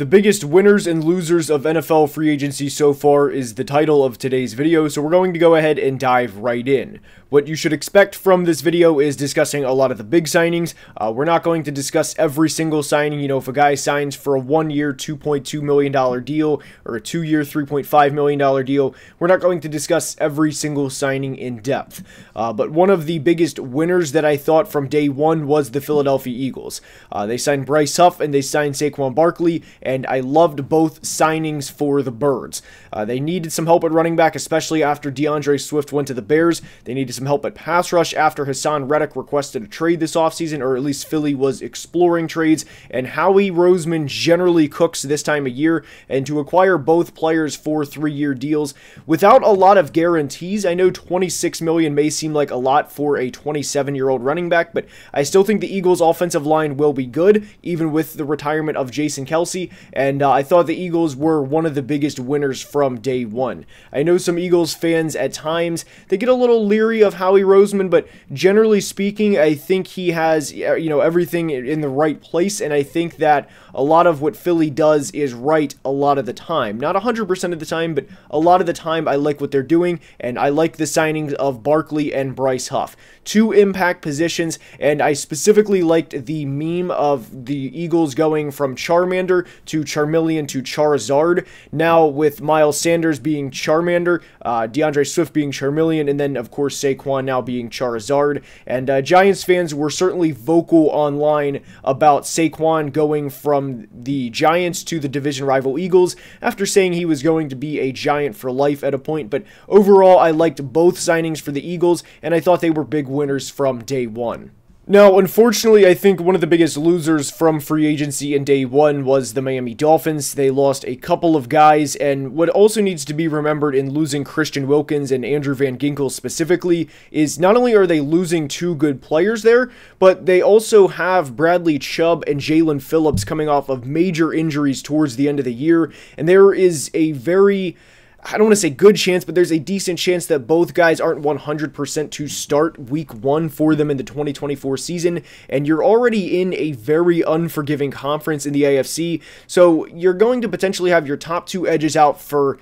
The biggest winners and losers of NFL free agency so far is the title of today's video, so we're going to go ahead and dive right in. What you should expect from this video is discussing a lot of the big signings. Uh, we're not going to discuss every single signing. You know, if a guy signs for a one-year, $2.2 million deal or a two-year, $3.5 million deal, we're not going to discuss every single signing in depth. Uh, but one of the biggest winners that I thought from day one was the Philadelphia Eagles. Uh, they signed Bryce Huff and they signed Saquon Barkley, and I loved both signings for the Birds. Uh, they needed some help at running back, especially after D'Andre Swift went to the Bears. They needed some help at pass rush after Haason Reddick requested a trade this offseason, or at least Philly was exploring trades. And Howie Roseman generally cooks this time of year, and to acquire both players for three year deals without a lot of guarantees. I know 26 million may seem like a lot for a 27 year old running back, but I still think the Eagles' offensive line will be good, even with the retirement of Jason Kelce. And uh, I thought the Eagles were one of the biggest winners from day one. I know some Eagles fans at times, they get a little leery of Howie Roseman, but generally speaking, I think he has, uh, you know, everything in the right place, and I think that a lot of what Philly does is right a lot of the time. Not 100% of the time, but a lot of the time I like what they're doing, and I like the signings of Barkley and Bryce Huff. Two impact positions, and I specifically liked the meme of the Eagles going from Charmander to Charmeleon to Charizard. Now with Miles Sanders being Charmander, uh, D'Andre Swift being Charmeleon, and then of course Saquon now being Charizard. And uh, Giants fans were certainly vocal online about Saquon going from the Giants to the division rival Eagles after saying he was going to be a Giant for life at a point. But overall, I liked both signings for the Eagles, and I thought they were big winners from day one. Now, unfortunately, I think one of the biggest losers from free agency in day one was the Miami Dolphins. They lost a couple of guys, and what also needs to be remembered in losing Christian Wilkins and Andrew Van Ginkel specifically is not only are they losing two good players there, but they also have Bradley Chubb and Jaelan Phillips coming off of major injuries towards the end of the year, and there is a very I don't want to say good chance, but there's a decent chance that both guys aren't 100% to start week one for them in the 2024 season. And you're already in a very unforgiving conference in the AFC. So you're going to potentially have your top two edges out for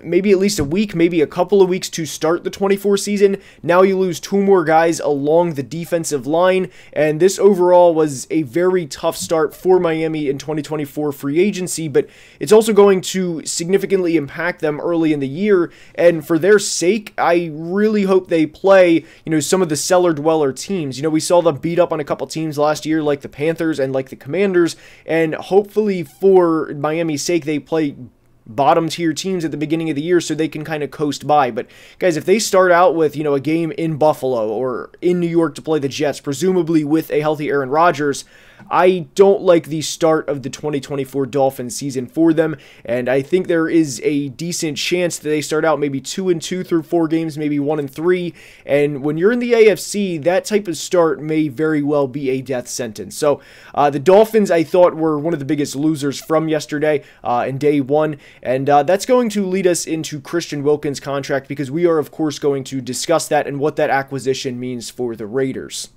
maybe at least a week, maybe a couple of weeks to start the 24 season. Now you lose two more guys along the defensive line, and this overall was a very tough start for Miami in 2024 free agency, but it's also going to significantly impact them early in the year, and for their sake, I really hope they play, you know, some of the cellar dweller teams. You know, we saw them beat up on a couple teams last year like the Panthers and like the Commanders, and hopefully for Miami's sake, they play bottom tier teams at the beginning of the year so they can kind of coast by. But guys, if they start out with, you know, a game in Buffalo or in New York to play the Jets, presumably with a healthy Aaron Rodgers, I don't like the start of the 2024 Dolphins season for them, and I think there is a decent chance that they start out maybe 2 and 2 through 4 games, maybe 1 and 3, and when you're in the AFC, that type of start may very well be a death sentence. So, uh, the Dolphins I thought were one of the biggest losers from yesterday uh, in day 1, and uh, that's going to lead us into Christian Wilkins' contract because we are of course going to discuss that and what that acquisition means for the Raiders.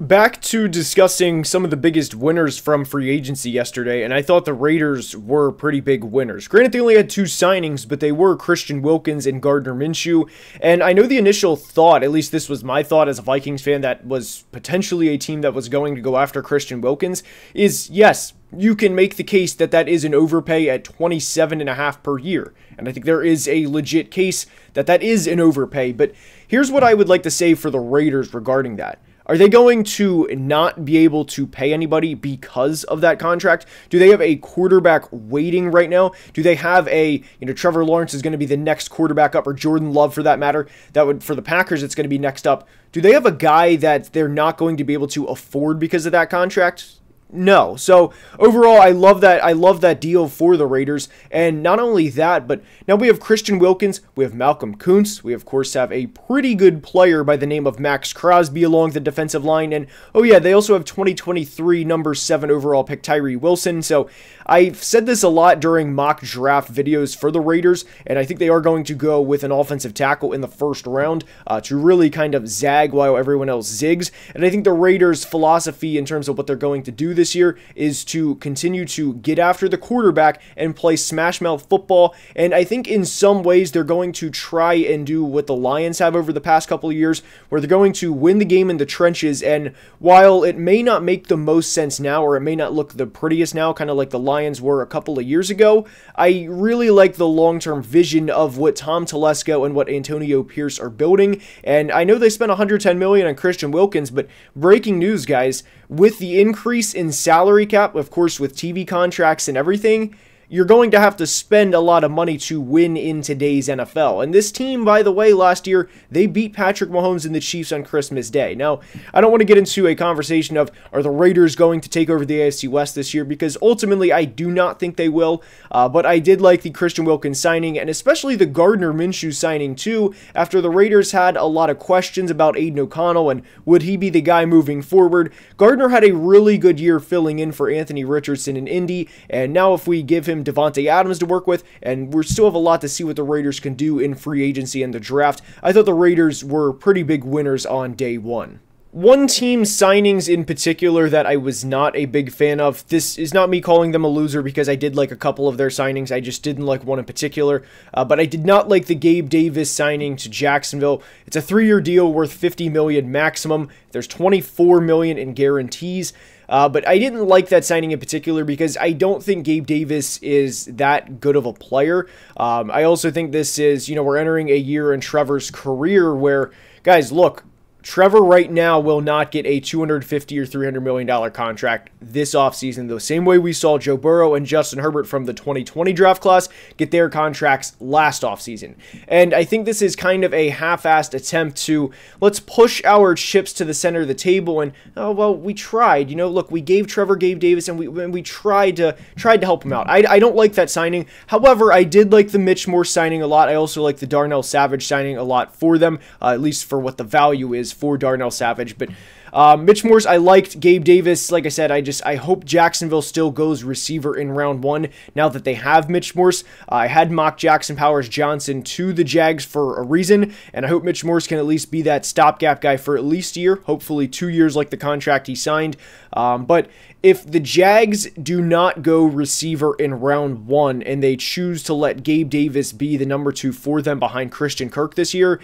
Back to discussing some of the biggest winners from free agency yesterday, and I thought the Raiders were pretty big winners. Granted, they only had two signings, but they were Christian Wilkins and Gardner Minshew. And I know the initial thought, at least this was my thought as a Vikings fan, that was potentially a team that was going to go after Christian Wilkins, is yes, you can make the case that that is an overpay at 27 and a half per year. And I think there is a legit case that that is an overpay. But here's what I would like to say for the Raiders regarding that. Are they going to not be able to pay anybody because of that contract? Do they have a quarterback waiting right now? Do they have a, you know, Trevor Lawrence is going to be the next quarterback up or Jordan Love for that matter? That would, for the Packers, it's going to be next up. Do they have a guy that they're not going to be able to afford because of that contract? No. So overall, I love that. I love that deal for the Raiders. And not only that, but now we have Christian Wilkins, we have Malcolm Koonce, we of course have a pretty good player by the name of Maxx Crosby along the defensive line, and oh yeah, they also have 2023 number seven overall pick Tyree Wilson. So I've said this a lot during mock draft videos for the Raiders, and I think they are going to go with an offensive tackle in the first round uh, to really kind of zag while everyone else zigs. And I think the Raiders' philosophy in terms of what they're going to do this year is to continue to get after the quarterback and play smash mouth football. And I think in some ways they're going to try and do what the Lions have over the past couple of years, where they're going to win the game in the trenches. And while it may not make the most sense now, or it may not look the prettiest now, kind of like the Lions were a couple of years ago, I really like the long term vision of what Tom Telesco and what Antonio Pierce are building. And I know they spent 110 million on Christian Wilkins, but breaking news, guys, with the increase in salary cap, of course, with TV contracts and everything, you're going to have to spend a lot of money to win in today's NFL. And this team, by the way, last year, they beat Patrick Mahomes and the Chiefs on Christmas Day. Now, I don't want to get into a conversation of are the Raiders going to take over the AFC West this year because ultimately I do not think they will. Uh, but I did like the Christian Wilkins signing and especially the Gardner Minshew signing too, after the Raiders had a lot of questions about Aidan O'Connell and would he be the guy moving forward. Gardner had a really good year filling in for Anthony Richardson in Indy, and now if we give him him Davante Adams to work with, and we still have a lot to see what the Raiders can do in free agency and the draft. I thought the Raiders were pretty big winners on day one. One team signings in particular that I was not a big fan of. This is not me calling them a loser because I did like a couple of their signings. I just didn't like one in particular. Uh, but I did not like the Gabe Davis signing to Jacksonville. It's a three-year deal worth 50 million maximum. There's 24 million in guarantees. Uh, but I didn't like that signing in particular because I don't think Gabe Davis is that good of a player. Um, I also think this is, you know, we're entering a year in Trevor's career where, guys, look, Trevor right now will not get a 250 or 300 million dollar contract this offseason the same way we saw Joe Burrow and Justin Herbert from the 2020 draft class get their contracts last offseason. And I think this is kind of a half-assed attempt to let's push our chips to the center of the table and oh well we tried, you know, look, we gave Trevor Gabe Davis and we and we tried to tried to help him out. I, I don't like that signing. However, I did like the Mitch Morse signing a lot. I also like the Darnell Savage signing a lot for them, uh, at least for what the value is for Darnell Savage. But uh, Mitch Morse, I liked. Gabe Davis, like I said, I just I hope Jacksonville still goes receiver in round one now that they have Mitch Morse. Uh, I had mock Jackson Powers Johnson to the Jags for a reason, and I hope Mitch Morse can at least be that stopgap guy for at least a year, hopefully two years like the contract he signed. Um, but if the Jags do not go receiver in round one and they choose to let Gabe Davis be the number two for them behind Christian Kirk this year,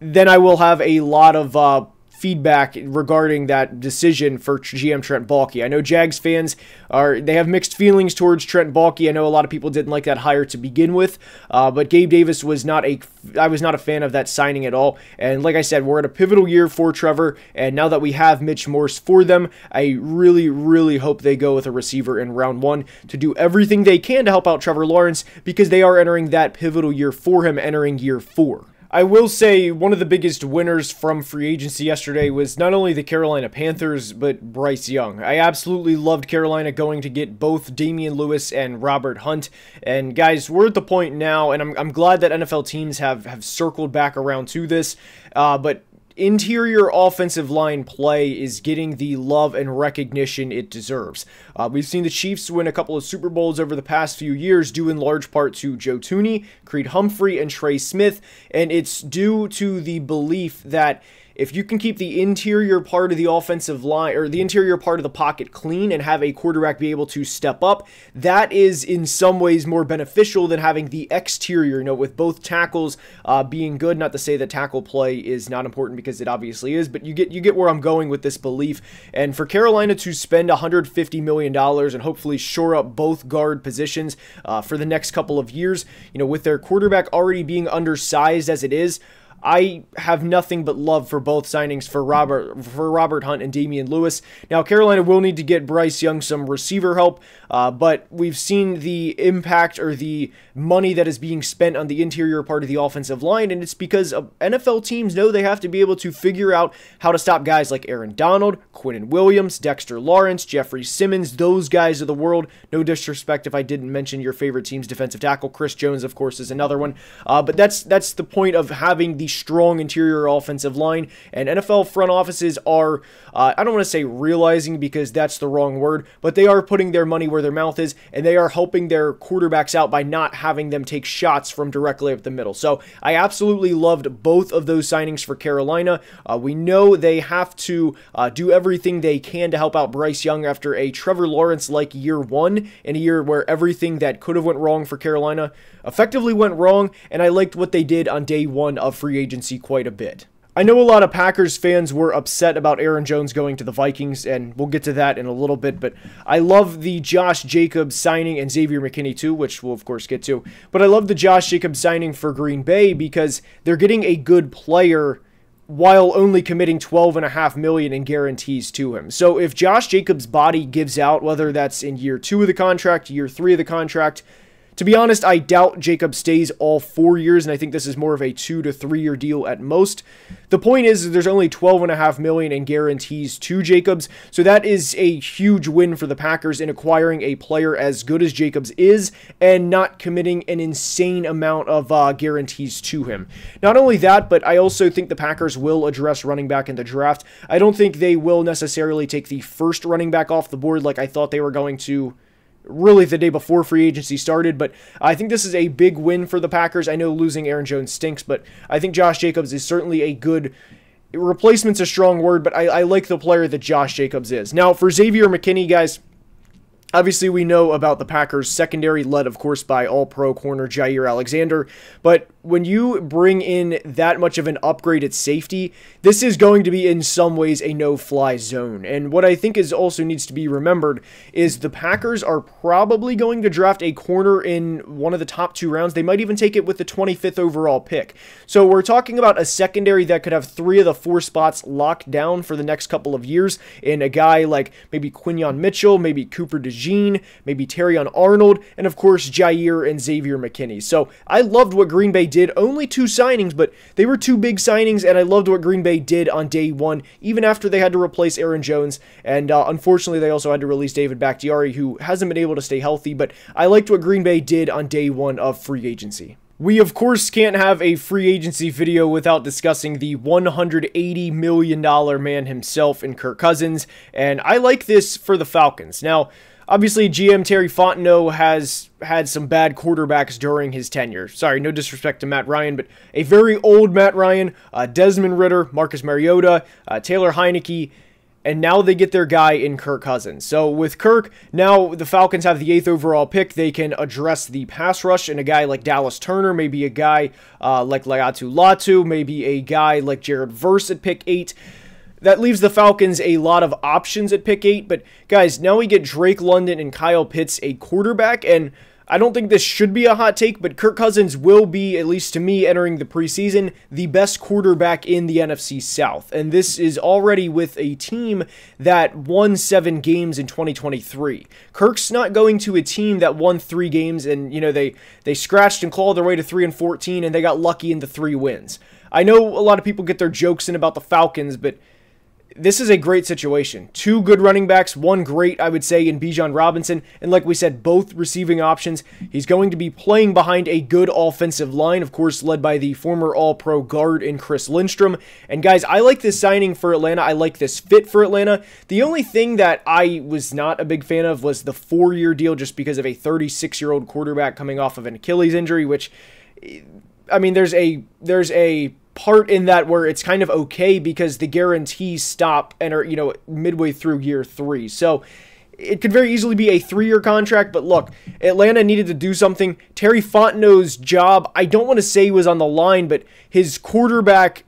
then I will have a lot of uh, feedback regarding that decision for GM Trent Baalke. I know Jags fans are they have mixed feelings towards Trent Baalke. I know a lot of people didn't like that hire to begin with, uh, but Gabe Davis was not a I was not a fan of that signing at all. And like I said, we're at a pivotal year for Trevor, and now that we have Mitch Morse for them, I really really hope they go with a receiver in round one to do everything they can to help out Trevor Lawrence because they are entering that pivotal year for him, entering year four. I will say one of the biggest winners from free agency yesterday was not only the Carolina Panthers, but Bryce Young. I absolutely loved Carolina going to get both Damien Lewis and Robert Hunt. And guys, we're at the point now, and I'm, I'm glad that NFL teams have, have circled back around to this. Uh, but interior offensive line play is getting the love and recognition it deserves. Uh, we've seen the Chiefs win a couple of Super Bowls over the past few years, due in large part to Joe Thuney, Creed Humphrey, and Trey Smith, and it's due to the belief that if you can keep the interior part of the offensive line or the interior part of the pocket clean and have a quarterback be able to step up, that is in some ways more beneficial than having the exterior, you know, with both tackles uh, being good. Not to say that tackle play is not important because it obviously is, but you get you get where I'm going with this belief. And for Carolina to spend 150 million dollars and hopefully shore up both guard positions uh, for the next couple of years, you know, with their quarterback already being undersized as it is. I have nothing but love for both signings for Robert for Robert Hunt and Damien Lewis. Now Carolina will need to get Bryce Young some receiver help, uh, but we've seen the impact or the money that is being spent on the interior part of the offensive line, and it's because NFL teams know they have to be able to figure out how to stop guys like Aaron Donald, Quinnen Williams, Dexter Lawrence, Jeffrey Simmons, those guys of the world. No disrespect if I didn't mention your favorite team's defensive tackle, Chris Jones, of course, is another one. Uh, but that's that's the point of having the strong interior offensive line, and NFL front offices are, uh, I don't want to say realizing because that's the wrong word, but they are putting their money where their mouth is, and they are helping their quarterbacks out by not having them take shots from directly up the middle. So I absolutely loved both of those signings for Carolina. Uh, we know they have to uh, do everything they can to help out Bryce Young after a Trevor Lawrence like year one, in a year where everything that could have went wrong for Carolina effectively went wrong, and I liked what they did on day one of free agency quite a bit. I know a lot of Packers fans were upset about Aaron Jones going to the Vikings, and we'll get to that in a little bit, but I love the Josh Jacobs signing and Xavier McKinney too, which we'll of course get to. But I love the Josh Jacobs signing for Green Bay because they're getting a good player while only committing 12.5 million in guarantees to him. So if Josh Jacobs' body gives out, whether that's in year two of the contract, year three of the contract, to be honest, I doubt Jacob stays all four years, and I think this is more of a two to three year deal at most. The point is, there's only 12.5 million in guarantees to Jacobs, so that is a huge win for the Packers in acquiring a player as good as Jacobs is, and not committing an insane amount of uh, guarantees to him. Not only that, but I also think the Packers will address running back in the draft. I don't think they will necessarily take the first running back off the board like I thought they were going to really the day before free agency started. But I think this is a big win for the Packers. I know losing Aaron Jones stinks, but I think Josh Jacobs is certainly a good replacement's a strong word, but I, I like the player that Josh Jacobs is. Now, for Xavier McKinney, guys. Obviously, we know about the Packers' secondary, led, of course, by all pro corner Jaire Alexander. But when you bring in that much of an upgrade at safety, this is going to be in some ways a no fly zone. And what I think is also needs to be remembered is the Packers are probably going to draft a corner in one of the top two rounds. They might even take it with the 25th overall pick. So we're talking about a secondary that could have three of the four spots locked down for the next couple of years in a guy like maybe Quinyon Mitchell, maybe Cooper DeJean, maybe Terrion Arnold, and of course Jaire and Xavier McKinney. So I loved what Green Bay did did. Only two signings, but they were two big signings, and I loved what Green Bay did on day one, even after they had to replace Aaron Jones. And uh, unfortunately, they also had to release David Bakhtiari, who hasn't been able to stay healthy, but I liked what Green Bay did on day one of free agency. We, of course, can't have a free agency video without discussing the $180 million man himself in Kirk Cousins, and I like this for the Falcons. Now, Obviously, GM Terry Fontenot has had some bad quarterbacks during his tenure. Sorry, no disrespect to Matt Ryan, but a very old Matt Ryan, uh, Desmond Ridder, Marcus Mariota, uh, Taylor Heinicke, and now they get their guy in Kirk Cousins. So with Kirk, now the Falcons have the eighth overall pick. They can address the pass rush and a guy like Dallas Turner, maybe a guy uh, like Laiatu Latu, maybe a guy like Jared Verse at pick eight that leaves the Falcons a lot of options at pick eight. But guys, now we get Drake London and Kyle Pitts, a quarterback, and I don't think this should be a hot take, but Kirk Cousins will be, at least to me, entering the preseason, the best quarterback in the NFC South. And this is already with a team that won seven games in 2023. Kirk's not going to a team that won three games and, you know, they, they scratched and clawed their way to 3 and 14 and they got lucky in the three wins. I know a lot of people get their jokes in about the Falcons, but this is a great situation. Two good running backs, one great, I would say, in Bijan Robinson, and like we said, both receiving options. He's going to be playing behind a good offensive line, of course, led by the former All Pro guard in Chris Lindstrom. And guys, I like this signing for Atlanta. I like this fit for Atlanta. The only thing that I was not a big fan of was the four year deal just because of a 36 year old quarterback coming off of an Achilles injury, which. I mean, there's a there's a part in that where it's kind of okay because the guarantees stop and are, you know, midway through year three. So it could very easily be a three-year contract, but look, Atlanta needed to do something. Terry Fontenot's job, I don't want to say he was on the line, but his quarterback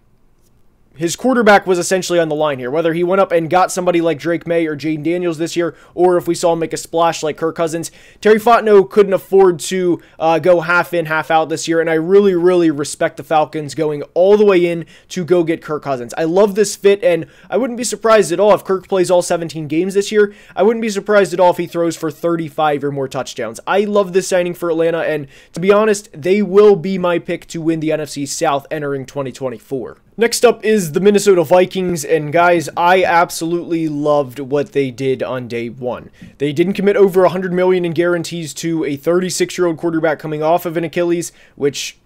his quarterback was essentially on the line here. Whether he went up and got somebody like Drake Maye or Jayden Daniels this year, or if we saw him make a splash like Kirk Cousins, Terry Fontenot couldn't afford to uh, go half in, half out this year. And I really, really respect the Falcons going all the way in to go get Kirk Cousins. I love this fit, and I wouldn't be surprised at all if Kirk plays all 17 games this year. I wouldn't be surprised at all if he throws for 35 or more touchdowns. I love this signing for Atlanta, and to be honest, they will be my pick to win the NFC South entering 2024. Next up is the Minnesota Vikings, and guys, I absolutely loved what they did on day one. They didn't commit over 100 million in guarantees to a 36-year-old quarterback coming off of an Achilles, which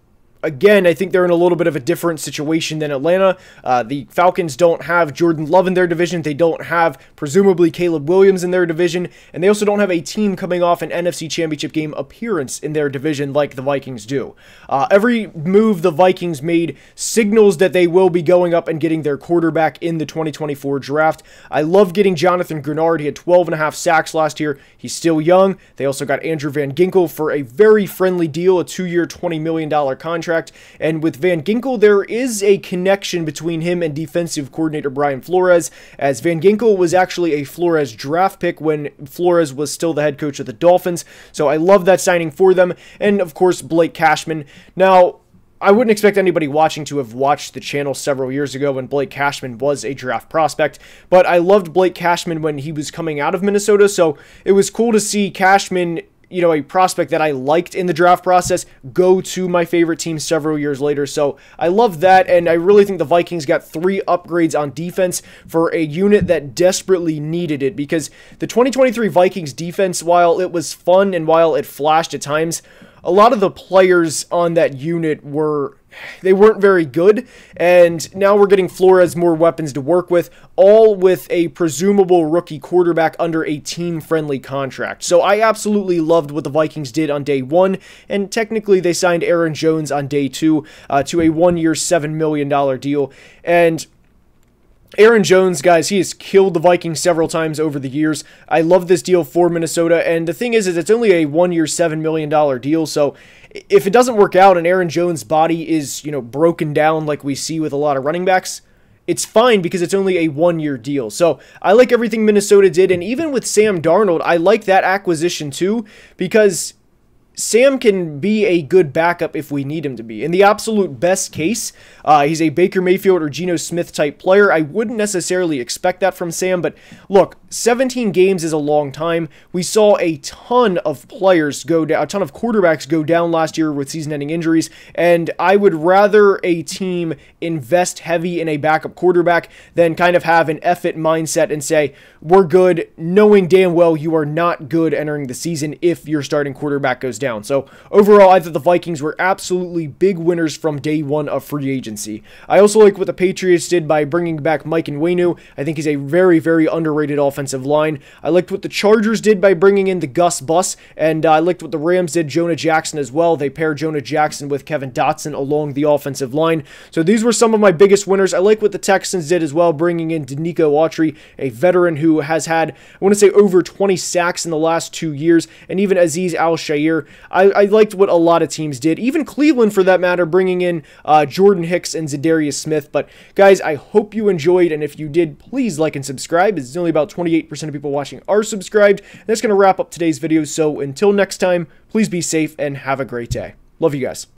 again, I think they're in a little bit of a different situation than Atlanta. Uh, the Falcons don't have Jordan Love in their division. They don't have, presumably, Caleb Williams in their division. And they also don't have a team coming off an NFC Championship game appearance in their division like the Vikings do. Uh, every move the Vikings made signals that they will be going up and getting their quarterback in the 2024 draft. I love getting Jonathan Greenard. He had 12 and a half sacks last year. He's still young. They also got Andrew Van Ginkel for a very friendly deal, a two-year, $20 million contract. And with Van Ginkel, there is a connection between him and defensive coordinator Brian Flores, as Van Ginkel was actually a Flores draft pick when Flores was still the head coach of the Dolphins. So I love that signing for them. And of course, Blake Cashman. Now, I wouldn't expect anybody watching to have watched the channel several years ago when Blake Cashman was a draft prospect, but I loved Blake Cashman when he was coming out of Minnesota, so it was cool to see Cashman you know, a prospect that I liked in the draft process go to my favorite team several years later. So I love that, and I really think the Vikings got three upgrades on defense for a unit that desperately needed it because the 2023 Vikings defense, while it was fun and while it flashed at times, a lot of the players on that unit were they weren't very good, and now we're getting Flores more weapons to work with, all with a presumable rookie quarterback under a team-friendly contract. So I absolutely loved what the Vikings did on day one, and technically they signed Aaron Jones on day two uh, to a one-year, $7 million deal, and Aaron Jones, guys, he has killed the Vikings several times over the years. I love this deal for Minnesota, and the thing is, is it's only a one-year, $7 million deal, so if it doesn't work out and Aaron Jones' body is, you know, broken down like we see with a lot of running backs, it's fine because it's only a one-year deal. So I like everything Minnesota did, and even with Sam Darnold, I like that acquisition too because Sam can be a good backup if we need him to be. In the absolute best case, uh, he's a Baker Mayfield or Geno Smith type player. I wouldn't necessarily expect that from Sam, but look, 17 games is a long time. We saw a ton of players go down, a ton of quarterbacks go down last year with season ending injuries, and I would rather a team invest heavy in a backup quarterback than kind of have an effort mindset and say, we're good, knowing damn well you are not good entering the season if your starting quarterback goes down down. So overall, I thought the Vikings were absolutely big winners from day one of free agency. I also like what the Patriots did by bringing back Mike Onwenu. I think he's a very, very underrated offensive line. I liked what the Chargers did by bringing in the Gus Bus, and uh, I liked what the Rams did, Jonah Jackson as well. They paired Jonah Jackson with Kevin Dotson along the offensive line. So these were some of my biggest winners. I like what the Texans did as well, bringing in Denico Autry, a veteran who has had, I want to say, over 20 sacks in the last two years, and even Aziz Al-Shaair. I, I, liked what a lot of teams did, even Cleveland for that matter, bringing in uh, Jordan Hicks and Za'Darius Smith. But guys, I hope you enjoyed, and if you did, please like and subscribe. It's only about 28% of people watching are subscribed. that's going to wrap up today's video. So until next time, please be safe and have a great day. Love you guys.